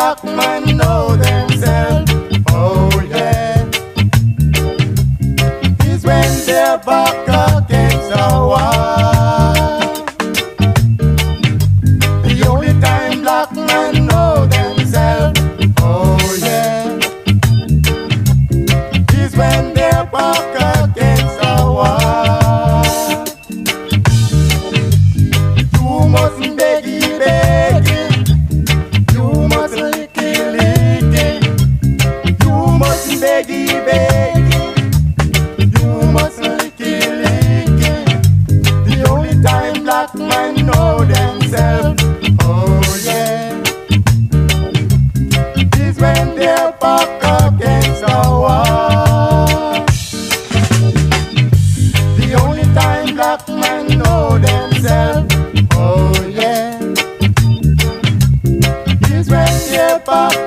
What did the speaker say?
black man know themselves. Oh yeah. it's when they're back they're